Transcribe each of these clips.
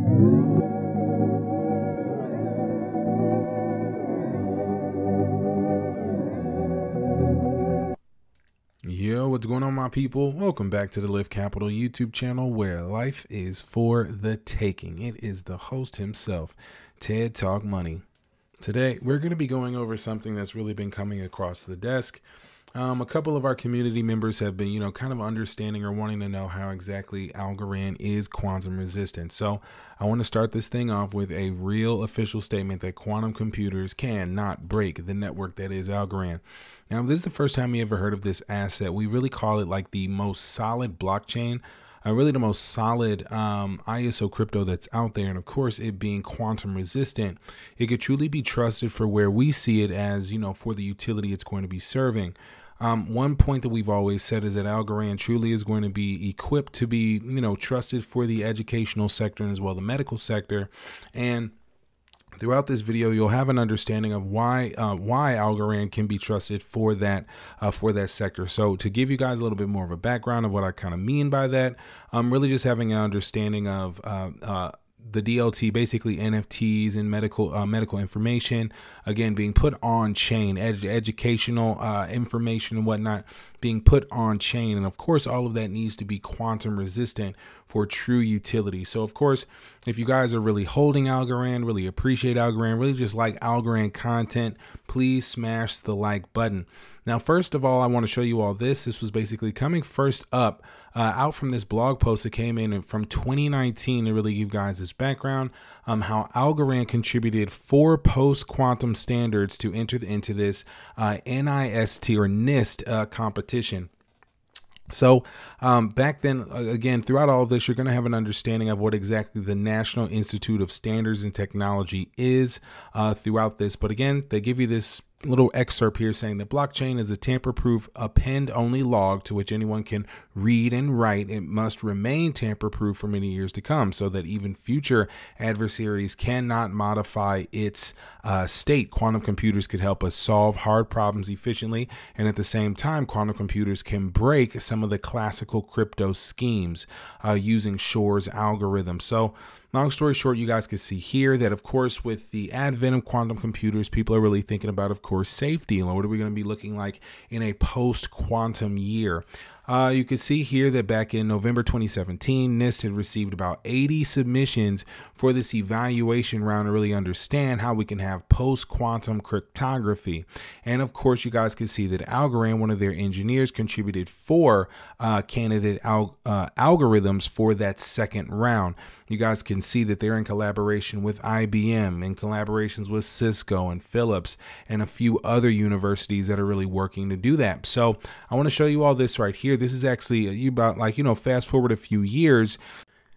Yo, what's going on, my people? Welcome back to the LIFTT Capital YouTube channel where life is for the taking. It is the host himself, Ted Talk Money. Today, we're going to be going over something that's really been coming across the desk um, a couple of our community members have been, you know, kind of understanding or wanting to know how exactly Algorand is quantum resistant. So I want to start this thing off with a real official statement that quantum computers cannot break the network that is Algorand. Now, this is the first time you ever heard of this asset, we really call it like the most solid blockchain uh, really the most solid um, ISO crypto that's out there. And of course, it being quantum resistant, it could truly be trusted for where we see it as, you know, for the utility it's going to be serving. Um, one point that we've always said is that Algorand truly is going to be equipped to be, you know, trusted for the educational sector and as well the medical sector. And throughout this video you'll have an understanding of why uh, why Algorand can be trusted for that uh, for that sector so to give you guys a little bit more of a background of what I kind of mean by that I'm really just having an understanding of uh, uh the DLT, basically NFTs and medical uh, medical information, again being put on chain, ed educational uh, information and whatnot being put on chain, and of course all of that needs to be quantum resistant for true utility. So of course, if you guys are really holding Algorand, really appreciate Algorand, really just like Algorand content, please smash the like button. Now, first of all, I want to show you all this. This was basically coming first up uh, out from this blog post that came in from 2019 to really give guys this background, um, how Algorand contributed four post-quantum standards to enter into this uh, NIST or NIST uh, competition. So um, back then, again, throughout all of this, you're going to have an understanding of what exactly the National Institute of Standards and Technology is uh, throughout this. But again, they give you this little excerpt here saying that blockchain is a tamper-proof append-only log to which anyone can read and write. It must remain tamper-proof for many years to come so that even future adversaries cannot modify its uh, state. Quantum computers could help us solve hard problems efficiently, and at the same time, quantum computers can break some of the classical crypto schemes uh, using Shor's algorithm. So Long story short, you guys can see here that, of course, with the advent of quantum computers, people are really thinking about, of course, safety and what are we going to be looking like in a post quantum year. Uh, you can see here that back in November 2017, NIST had received about 80 submissions for this evaluation round to really understand how we can have post quantum cryptography. And of course, you guys can see that Algorand, one of their engineers, contributed four uh, candidate al uh, algorithms for that second round. You guys can see that they're in collaboration with IBM, in collaborations with Cisco and Philips, and a few other universities that are really working to do that. So I want to show you all this right here. This is actually uh, about like, you know, fast forward a few years.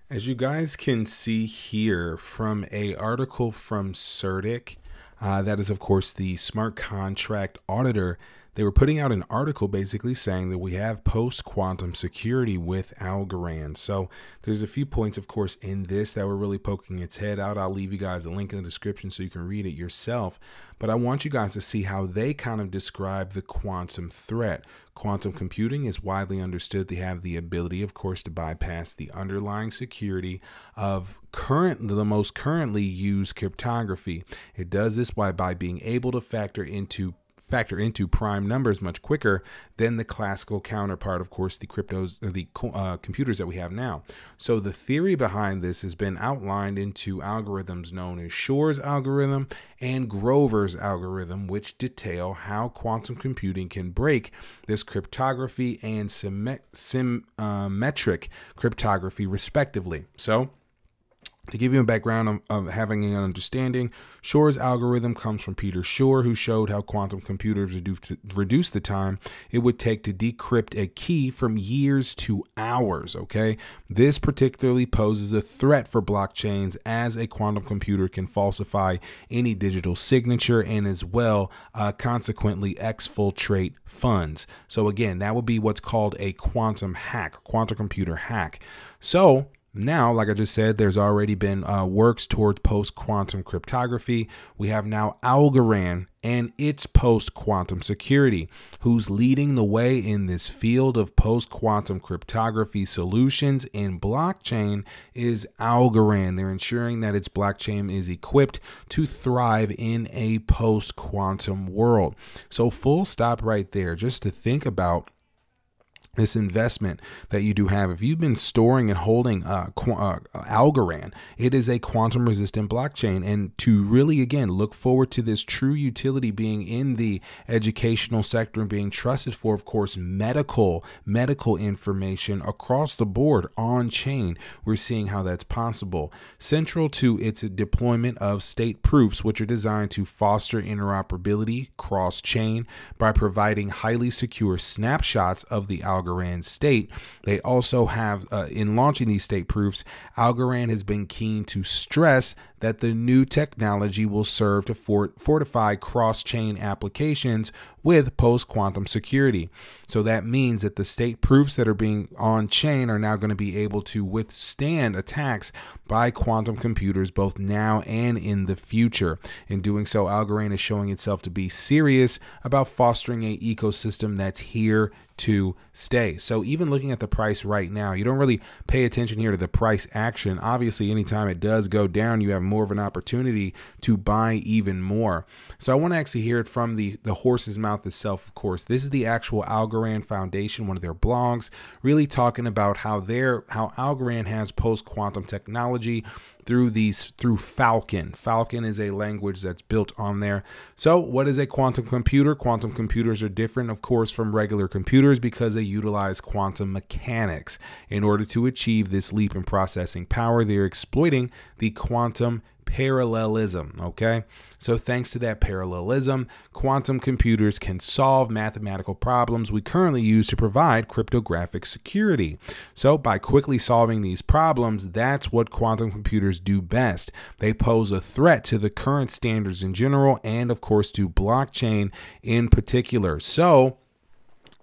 As you guys can see here from a article from CertiK, uh, that is of course the smart contract auditor they were putting out an article basically saying that we have post quantum security with Algorand. So there's a few points, of course, in this that were really poking its head out. I'll leave you guys a link in the description so you can read it yourself. But I want you guys to see how they kind of describe the quantum threat. Quantum computing is widely understood to have the ability, of course, to bypass the underlying security of current the most currently used cryptography. It does this by, by being able to factor into factor into prime numbers much quicker than the classical counterpart, of course, the cryptos, the uh, computers that we have now. So the theory behind this has been outlined into algorithms known as Shor's algorithm and Grover's algorithm, which detail how quantum computing can break this cryptography and symmetric uh, cryptography, respectively. So to give you a background of, of, having an understanding, Shor's algorithm comes from Peter Shor, who showed how quantum computers reduce, reduce the time it would take to decrypt a key from years to hours. Okay, this particularly poses a threat for blockchains as a quantum computer can falsify any digital signature and as well, uh, consequently, exfiltrate funds. So again, that would be what's called a quantum hack, quantum computer hack. So now, like I just said, there's already been uh, works toward post quantum cryptography. We have now Algorand and its post quantum security. Who's leading the way in this field of post quantum cryptography solutions in blockchain is Algorand. They're ensuring that its blockchain is equipped to thrive in a post quantum world. So, full stop right there, just to think about this investment that you do have. If you've been storing and holding uh, uh, algorand it is a quantum resistant blockchain. And to really again look forward to this true utility being in the educational sector and being trusted for of course medical medical information across the board on chain we're seeing how that's possible. Central to its deployment of state proofs which are designed to foster interoperability cross chain by providing highly secure snapshots of the algorithm Algorand state. They also have, uh, in launching these state proofs, Algorand has been keen to stress that the new technology will serve to fort fortify cross chain applications with post quantum security. So that means that the state proofs that are being on chain are now going to be able to withstand attacks by quantum computers both now and in the future. In doing so, Algorand is showing itself to be serious about fostering a ecosystem that's here to stay. So even looking at the price right now, you don't really pay attention here to the price action. Obviously, anytime it does go down, you have more of an opportunity to buy even more. So I want to actually hear it from the the horse's mouth itself. Of course, this is the actual Algorand Foundation, one of their blogs, really talking about how their how Algorand has post quantum technology through these through Falcon. Falcon is a language that's built on there. So, what is a quantum computer? Quantum computers are different, of course, from regular computers because they utilize quantum mechanics. In order to achieve this leap in processing power, they're exploiting the parallelism. Okay. So, thanks to that parallelism, quantum computers can solve mathematical problems we currently use to provide cryptographic security. So, by quickly solving these problems, that's what quantum computers do best. They pose a threat to the current standards in general and, of course, to blockchain in particular. So,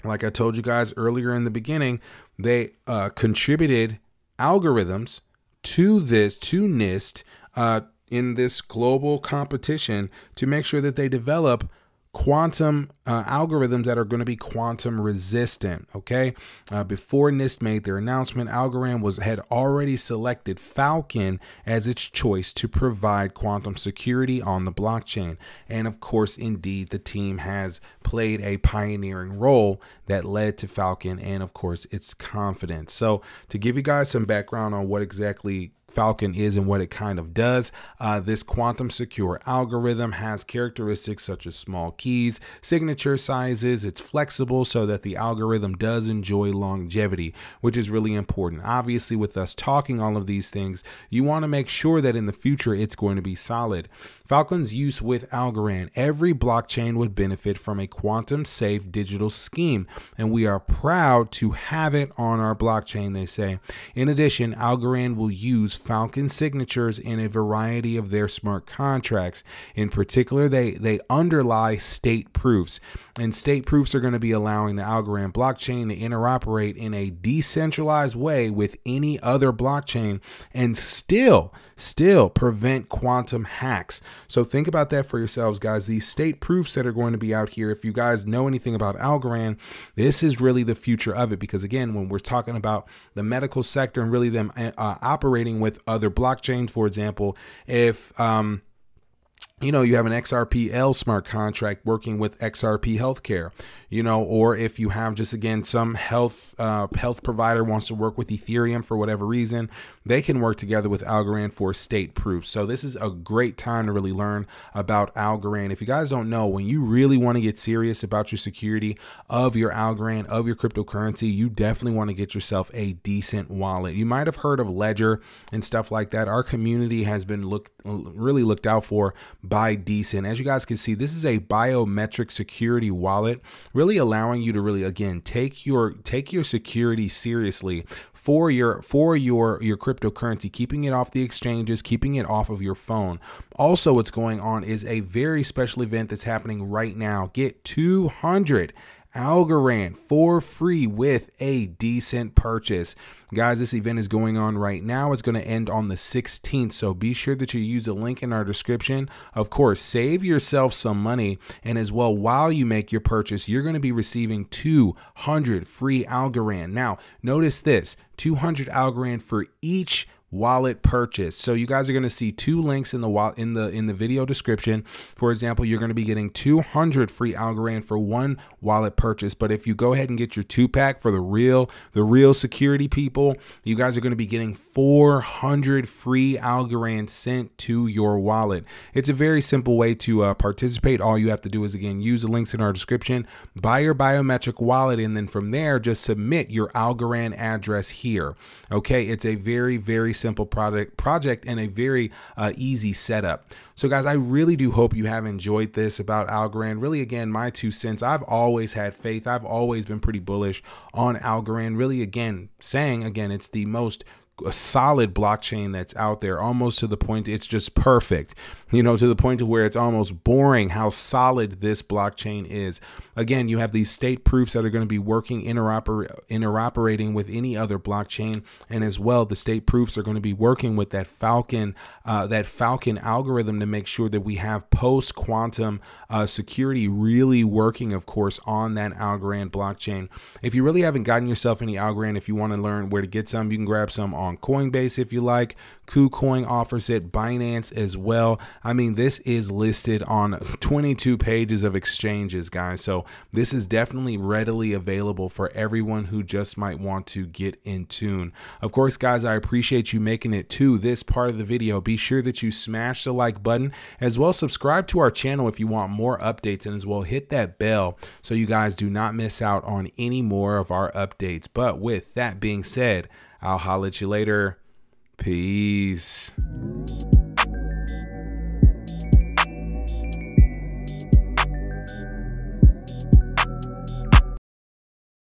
like I told you guys earlier in the beginning, they uh, contributed algorithms to this, to NIST, uh, in this global competition to make sure that they develop quantum uh, algorithms that are going to be quantum resistant. Okay, uh, before NIST made their announcement, Algorand was had already selected Falcon as its choice to provide quantum security on the blockchain, and of course, indeed, the team has played a pioneering role that led to Falcon, and of course, its confidence. So, to give you guys some background on what exactly Falcon is and what it kind of does. Uh, this quantum secure algorithm has characteristics such as small keys, signature sizes, it's flexible so that the algorithm does enjoy longevity, which is really important. Obviously, with us talking all of these things, you want to make sure that in the future it's going to be solid. Falcon's use with Algorand, every blockchain would benefit from a quantum safe digital scheme, and we are proud to have it on our blockchain, they say. In addition, Algorand will use Falcon signatures in a variety of their smart contracts. In particular, they, they underlie state proofs, and state proofs are going to be allowing the Algorand blockchain to interoperate in a decentralized way with any other blockchain and still, still prevent quantum hacks. So think about that for yourselves, guys. These state proofs that are going to be out here, if you guys know anything about Algorand, this is really the future of it. Because again, when we're talking about the medical sector and really them uh, operating with with other blockchains. For example, if um, you know, you have an XRPL smart contract working with XRP Healthcare, you know, or if you have just again some health uh, health provider wants to work with Ethereum for whatever reason, they can work together with Algorand for state proof. So this is a great time to really learn about Algorand. If you guys don't know, when you really want to get serious about your security of your Algorand of your cryptocurrency, you definitely want to get yourself a decent wallet. You might have heard of Ledger and stuff like that. Our community has been looked really looked out for by D'CENT. As you guys can see, this is a biometric security wallet, really allowing you to really again take your take your security seriously for your for your your cryptocurrency, keeping it off the exchanges, keeping it off of your phone. Also, what's going on is a very special event that's happening right now. Get 200 Algorand for free with a D'CENT purchase. Guys, this event is going on right now. It's going to end on the 16th, so be sure that you use a link in our description. Of course, save yourself some money, and as well, while you make your purchase, you're going to be receiving 200 free Algorand. Now, notice this 200 Algorand for each wallet purchase. So you guys are going to see two links in the in the in the video description. For example, you're going to be getting 200 free Algorand for one wallet purchase, but if you go ahead and get your two pack for the real the real security people, you guys are going to be getting 400 free Algorand sent to your wallet. It's a very simple way to uh, participate. All you have to do is again use the links in our description, buy your biometric wallet, and then from there just submit your Algorand address here. Okay, it's a very very simple product project and a very uh, easy setup. So guys, I really do hope you have enjoyed this about Algorand. Really, again, my two cents. I've always had faith. I've always been pretty bullish on Algorand. Really, again, saying again, it's the most a solid blockchain that's out there almost to the point it's just perfect you know to the point to where it's almost boring how solid this blockchain is. Again you have these state proofs that are going to be working interoper interoperating with any other blockchain and as well the state proofs are going to be working with that falcon uh, that falcon algorithm to make sure that we have post quantum uh, security really working of course on that algorand blockchain. If you really haven't gotten yourself any algorand if you want to learn where to get some you can grab some on on Coinbase if you like. KuCoin offers it, Binance as well. I mean, this is listed on 22 pages of exchanges, guys. So this is definitely readily available for everyone who just might want to get in tune. Of course, guys, I appreciate you making it to this part of the video. Be sure that you smash the like button as well subscribe to our channel if you want more updates and as well hit that bell so you guys do not miss out on any more of our updates. But with that being said, I'll holler at you later. Peace.